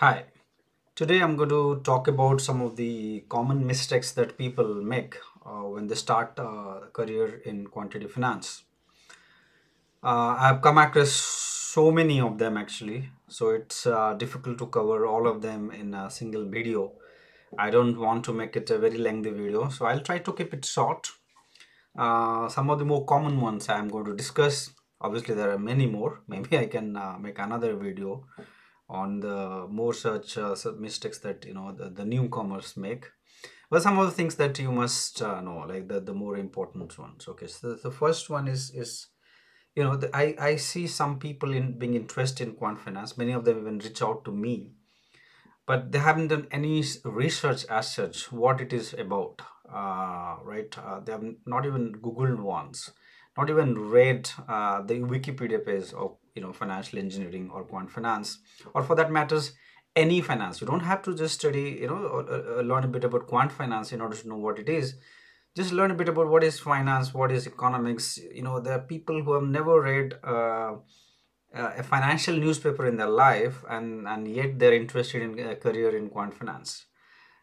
Hi, today I'm going to talk about some of the common mistakes that people make uh, when they start a career in quantitative finance. Uh, I've come across so many of them actually, so it's uh, difficult to cover all of them in a single video. I don't want to make it a very lengthy video, so I'll try to keep it short. Uh, some of the more common ones I'm going to discuss. Obviously, there are many more. Maybe I can uh, make another video on the more such uh, mistakes that you know the, the newcomers make. But some of the things that you must uh, know, like the, the more important ones. Okay, so the, first one is is you know the, I I see some people in being interested in quant finance. Many of them even reach out to me but they haven't done any research as such what it is about uh, right uh, they have not even googled once not even read uh, the wikipedia page of you know financial engineering or quant finance or for that matters any finance. You don't have to just study you know or, uh, uh, learn a bit about quant finance in order to know what it is. Just learn a bit about what is finance what is economics. You know there are people who have never read uh, uh, a financial newspaper in their life and and yet they're interested in a career in quant finance.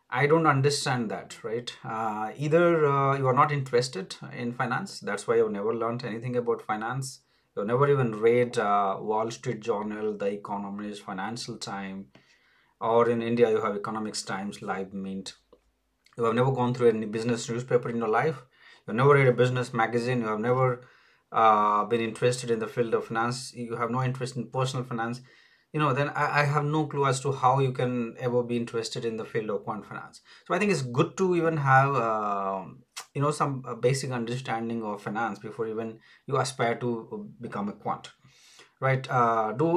I don't understand that right? Uh, either uh, you are not interested in finance that's why you've never learned anything about finance you've never even read uh, wall street journal the economist financial time or in india you have economics times live mint. You have never gone through any business newspaper in your life. You've never read a business magazine. You have never uh, been interested in the field of finance. You have no interest in personal finance you know then I, I have no clue as to how you can ever be interested in the field of quant finance. So i think it's good to even have um you know some uh, basic understanding of finance before even you aspire to become a quant right? Uh do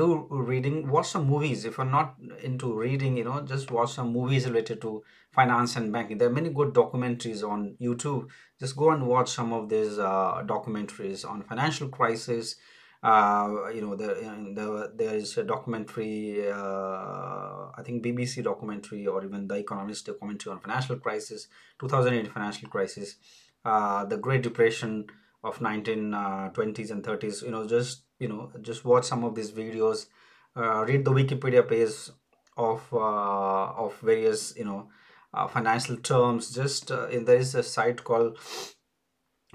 do reading watch some movies. If you're not into reading you know just watch some movies related to finance and banking. There are many good documentaries on youtube. Just go and watch some of these uh, documentaries on financial crisis uh, you know there, there there is a documentary uh, i think bbc documentary or even the economist documentary on financial crisis 2008 financial crisis uh, the great depression of 1920s and 30s you know just you know just watch some of these videos uh, read the wikipedia page of uh, of various you know uh, financial terms. Just uh, there is a site called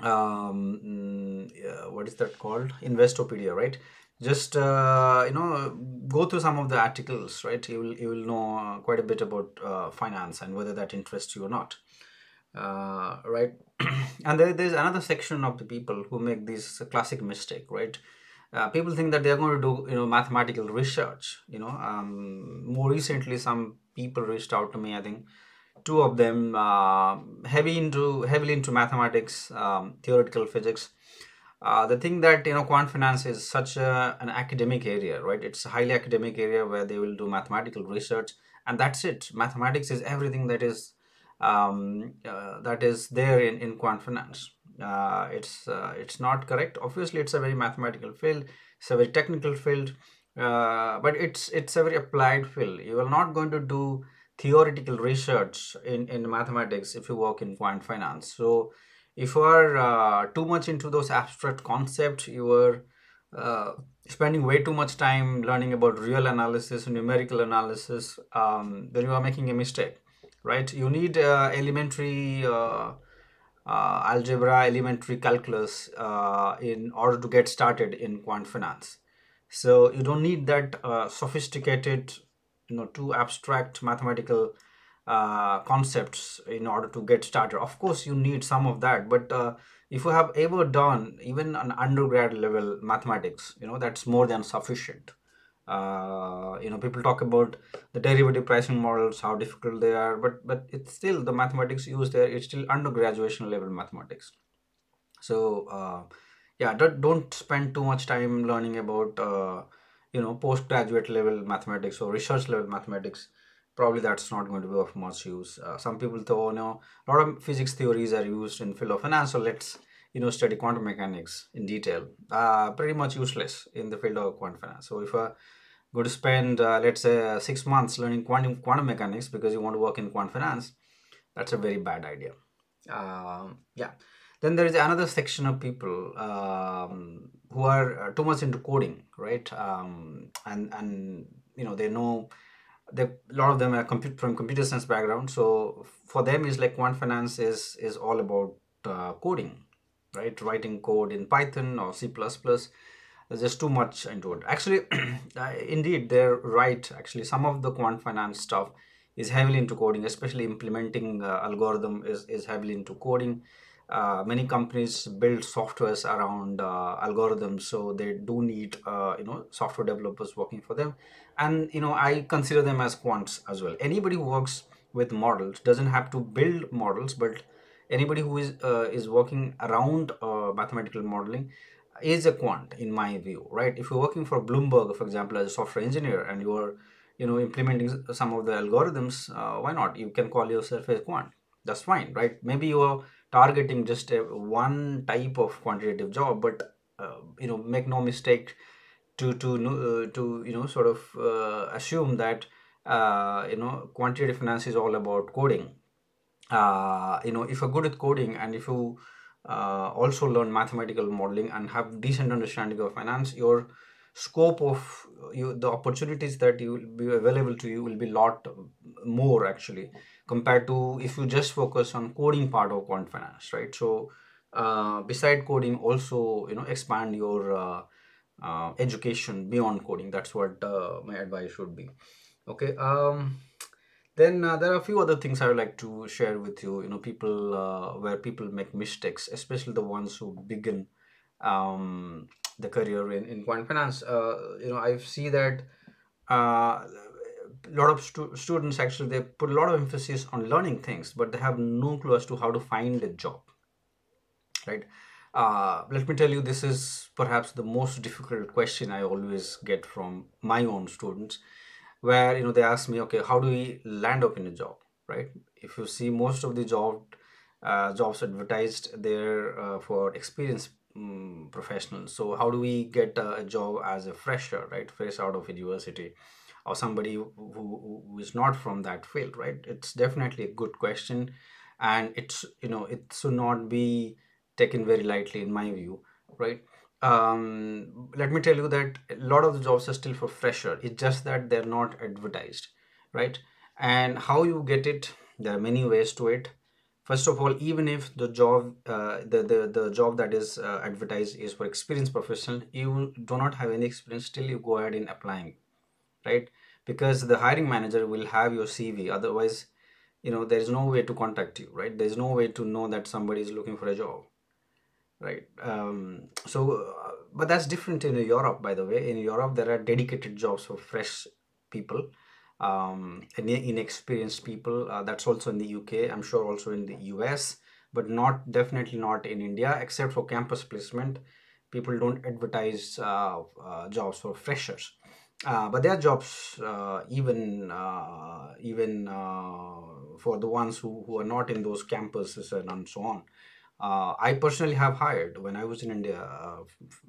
um mm, what is that called? Investopedia right? Just uh, you know go through some of the articles right? You will you will know uh, quite a bit about uh, finance and whether that interests you or not. Uh, right? And there, there's another section of the people who make this classic mistake right? Uh, people think that they're going to do you know mathematical research you know? Um, more recently some people reached out to me i think two of them uh, heavy into heavily into mathematics um, theoretical physics. Uh, the thing that you know quant finance is such a, an academic area right? It's a highly academic area where they will do mathematical research and that's it. Mathematics is everything that is um, uh, that is there in, in quant finance. Uh, it's uh, it's not correct. Obviously it's a very mathematical field. It's a very technical field. Uh, but it's it's a very applied field. You are not going to do theoretical research in in mathematics if you work in quant finance. So if you are uh, too much into those abstract concepts you are uh, spending way too much time learning about real analysis numerical analysis um, then you are making a mistake right? You need uh, elementary uh, uh, algebra elementary calculus uh, in order to get started in quant finance. So you don't need that sophisticated you know too abstract mathematical uh, concepts in order to get started. Of course you need some of that but uh, if you have ever done even an undergrad level mathematics you know that's more than sufficient. Uh, you know people talk about the derivative pricing models how difficult they are but but it's still the mathematics used there it's still undergraduate level mathematics. So uh, yeah don't, don't spend too much time learning about uh, you know postgraduate level mathematics or research level mathematics probably that's not going to be of much use. Uh, some people though you know a lot of physics theories are used in field of finance so let's you know study quantum mechanics in detail. Uh, pretty much useless in the field of quantum finance. So if you're going to spend uh, let's say uh, six months learning quantum quantum mechanics because you want to work in quantum finance that's a very bad idea. Um, yeah then there is another section of people um, who are uh, too much into coding right? Um, and and you know they know they, a lot of them are compute from computer science background. So for them is like quant finance is is all about uh, coding right? Writing code in python or c++ there's just too much into it. Actually indeed they're right. Actually some of the quant finance stuff is heavily into coding especially implementing uh, algorithm is, is heavily into coding uh, many companies build softwares around uh, algorithms so they do need uh, you know software developers working for them. And you know i consider them as quants as well. Anybody who works with models doesn't have to build models but anybody who is uh, is working around uh, mathematical modeling is a quant in my view right? If you're working for bloomberg for example as a software engineer and you're you know implementing some of the algorithms uh, why not? You can call yourself a quant. That's fine right? Maybe you're targeting just a, one type of quantitative job but uh, you know make no mistake to to uh, to you know sort of uh, assume that uh, you know quantitative finance is all about coding. Uh, you know if you're good at coding and if you uh, also learn mathematical modeling and have decent understanding of finance your scope of you the opportunities that you will be available to you will be lot more actually compared to if you just focus on coding part of quant finance right so uh, beside coding also you know expand your uh, uh, education beyond coding that's what uh, my advice would be okay um then uh, there are a few other things I would like to share with you. You know, people uh, where people make mistakes, especially the ones who begin um, the career in, in quant finance. Uh, you know, I see that uh, a lot of stu- students actually they put a lot of emphasis on learning things, but they have no clue as to how to find a job. Right? Uh, let me tell you, this is perhaps the most difficult question I always get from my own students where you know they ask me okay how do we land up in a job right if you see most of the job uh, jobs advertised there uh, for experienced um, professionals so how do we get a, a job as a fresher right fresh out of university or somebody who, who, is not from that field right? It's definitely a good question. And it's you know it should not be taken very lightly in my view right? Um, let me tell you that a lot of the jobs are still for fresher. It's just that they're not advertised right? And how you get it there are many ways to it. First of all even if the job uh, the, the the job that is uh, advertised is for experienced professional you do not have any experience still you go ahead in applying right? Because the hiring manager will have your cv otherwise you know there is no way to contact you right? There is no way to know that somebody is looking for a job right? Um, so uh, but that's different in europe by the way. In europe there are dedicated jobs for fresh people um, inexperienced people. Uh, that's also in the uk i'm sure also in the us but not definitely not in india except for campus placement. People don't advertise uh, uh, jobs for freshers uh, but there are jobs uh, even uh, even uh, for the ones who, who are not in those campuses and, so on uh, I personally have hired when I was in India, uh,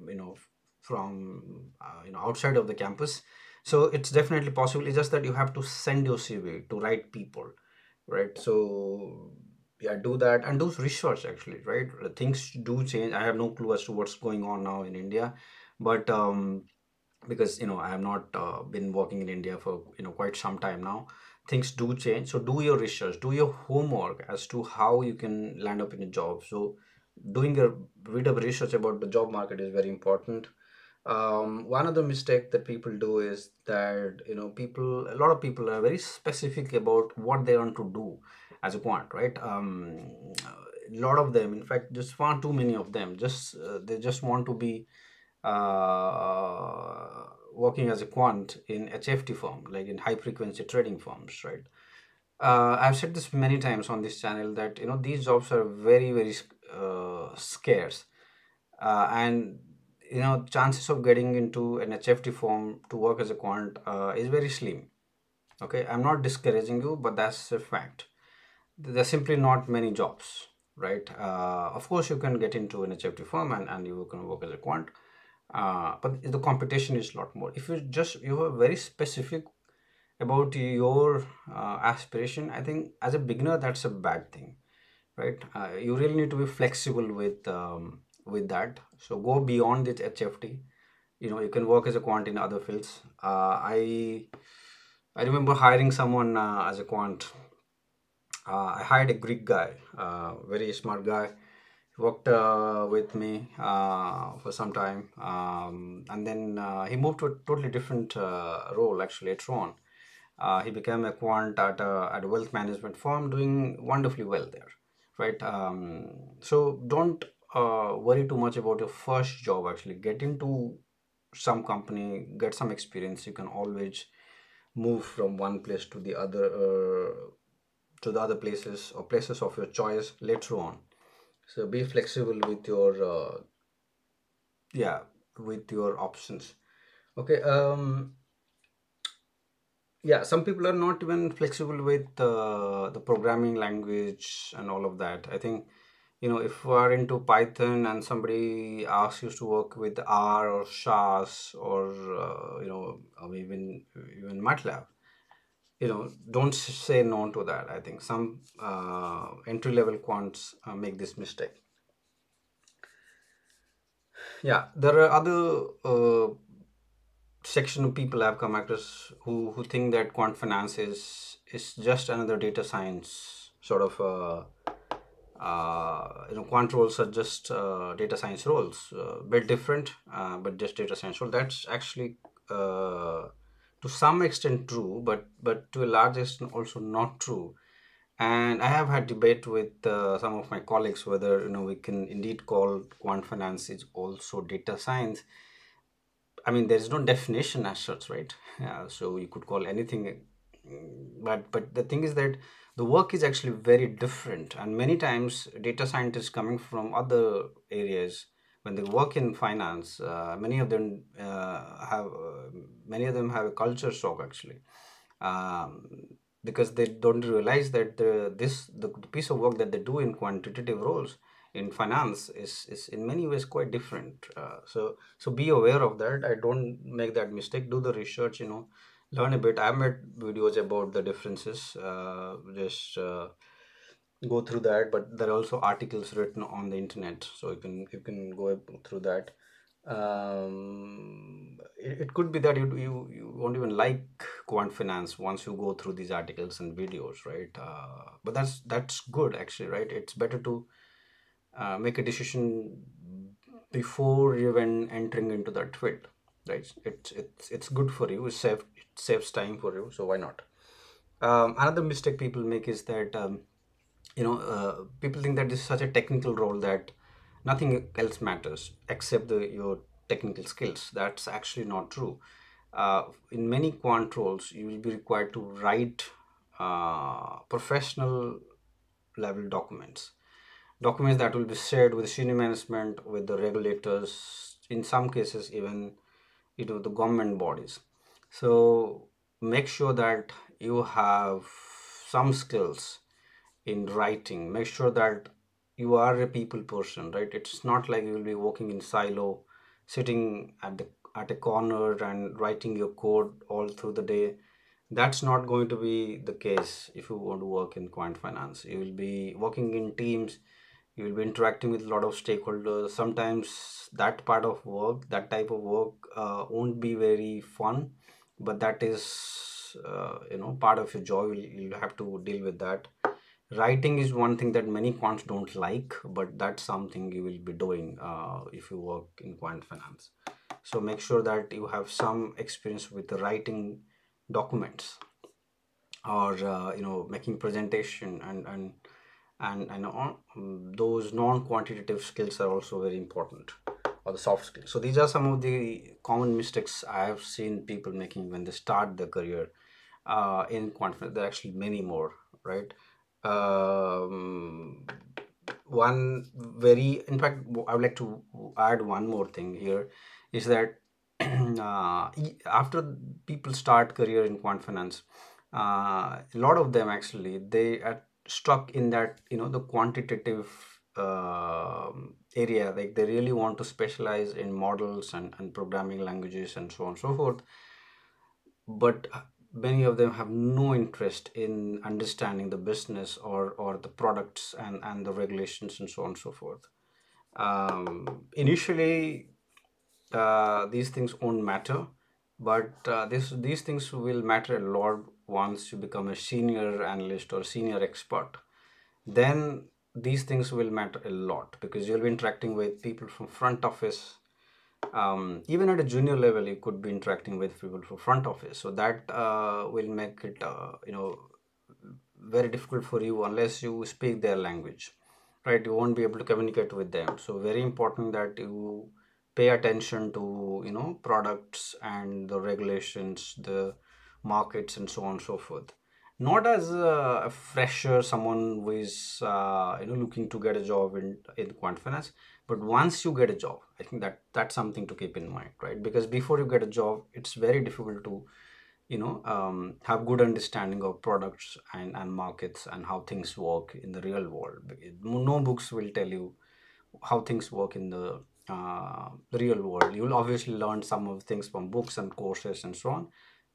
you know, from you know outside of the campus. So it's definitely possible. It's just that you have to send your CV to right people, right? So yeah, do that and do research actually, right? Things do change. I have no clue as to what's going on now in India, but um, because you know I have not uh, been working in India for you know quite some time now. Things do change. So do your research do your homework as to how you can land up in a job. So doing a bit of research about the job market is very important. Um, one of the mistake that people do is that you know people a lot of people are very specific about what they want to do as a quant right? Um, a lot of them in fact just far too many of them just uh, they just want to be working as a quant in HFT firm, like in high frequency trading firms, right? Uh, I've said this many times on this channel that you know these jobs are very very uh, scarce, uh, and you know chances of getting into an HFT firm to work as a quant uh, is very slim. Okay, I'm not discouraging you, but that's a fact. There's simply not many jobs, right? Uh, of course, you can get into an HFT firm and, and you can work as a quant uh, but the competition is a lot more. If you just you are very specific about your uh, aspiration i think as a beginner that's a bad thing right? Uh, you really need to be flexible with um, with that. So go beyond this hft you know you can work as a quant in other fields. Uh, i I remember hiring someone uh, as a quant. Uh, I hired a Greek guy, uh, very smart guy. Worked uh, with me uh, for some time, um, and then uh, he moved to a totally different uh, role actually later on. Uh, he became a quant at a, at a wealth management firm, doing wonderfully well there, right? Um, so don't uh, worry too much about your first job. Actually, get into some company, get some experience. You can always move from one place to the other, uh, to the other places or places of your choice later on. So be flexible with your uh, yeah with your options. Okay. Um, yeah some people are not even flexible with uh, the programming language and all of that i think you know if we are into python and somebody asks you to work with r or SAS or uh, you know even even matlab you know don't say no to that i think some uh, entry level quants uh, make this mistake yeah there are other uh, section of people I've come across who who think that quant finance is is just another data science sort of uh, uh, you know quant roles are just uh, data science roles, uh, bit different, but just data science role. That's actually to some extent true, but but to a large extent also not true. And I have had debate with uh, some of my colleagues whether you know we can indeed call quant finance is also data science I mean, there's no definition as such, right? Yeah, so you could call anything, but but the thing is that the work is actually very different, and many times data scientists coming from other areas when they work in finance, uh, many of them uh, have uh, many of them have a culture shock actually, um, because they don't realize that the this the, the piece of work that they do in quantitative roles in finance is is in many ways quite different uh, so so be aware of that. I don't make that mistake. Do the research you know. Learn a bit. I've made videos about the differences uh, just uh, go through that but there are also articles written on the internet so you can you can go through that. Um, it, it could be that you, you you won't even like quant finance once you go through these articles and videos right? Uh, but that's that's good actually right? It's better to uh, make a decision before even entering into that field right? It's it's it's good for you it saves it saves time for you so why not? Um, another mistake people make is that um, you know uh, people think that this is such a technical role that nothing else matters except the your technical skills. That's actually not true. Uh, in many quant roles you will be required to write uh, professional level documents. Documents that will be shared with senior management with the regulators in some cases even you know the government bodies. So make sure that you have some skills in writing. Make sure that you are a people person right? It's not like you will be working in silo sitting at the at a corner and writing your code all through the day. That's not going to be the case if you want to work in quant finance. You will be working in teams. You will be interacting with a lot of stakeholders. Sometimes that part of work that type of work uh, won't be very fun but that is uh, you know part of your job. You'll, you'll have to deal with that writing is one thing that many quants don't like but that's something you will be doing uh, if you work in quant finance. So make sure that you have some experience with writing documents or uh, you know making presentation and and and and on, mm, those non-quantitative skills are also very important or the soft skills. So these are some of the common mistakes i have seen people making when they start their career uh, in quant there are actually many more right um, one very in fact i would like to add one more thing here is that uh, after people start career in quant finance uh, a lot of them actually they are stuck in that you know the quantitative um area. Like they really want to specialize in models and, and programming languages and so on and so forth. But uh, many of them have no interest in understanding the business or or the products and and the regulations and so on and so forth. Um, initially uh, these things won't matter but uh, this these things will matter a lot once you become a senior analyst or senior expert. Then these things will matter a lot because you'll be interacting with people from front office um, even at a junior level you could be interacting with people from front office. So that uh, will make it uh, you know very difficult for you unless you speak their language right? You won't be able to communicate with them. So very important that you pay attention to you know products and the regulations the markets and so on and so forth. Not as a, a fresher someone who is uh, you know looking to get a job in in quant finance but once you get a job i think that that's something to keep in mind right? Because before you get a job it's very difficult to you know um, have good understanding of products and, and markets and how things work in the real world. No books will tell you how things work in the uh, real world. You will obviously learn some of things from books and courses and so on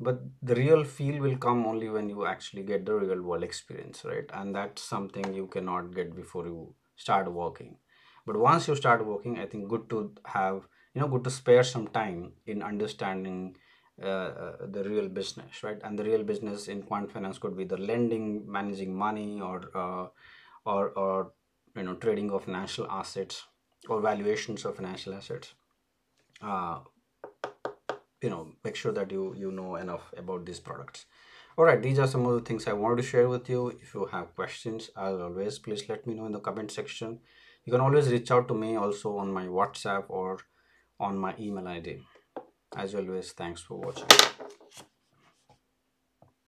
but the real feel will come only when you actually get the real world experience right? And that's something you cannot get before you start working but once you start working i think good to have you know good to spare some time in understanding uh, uh, the real business right? And the real business in quant finance could be the lending managing money or uh, or or you know trading of financial assets or valuations of financial assets. Uh, you know make sure that you you know enough about these products. All right these are some of the things i wanted to share with you. If you have questions as always please let me know in the comment section you can always reach out to me also on my whatsapp or on my email id as always thanks for watching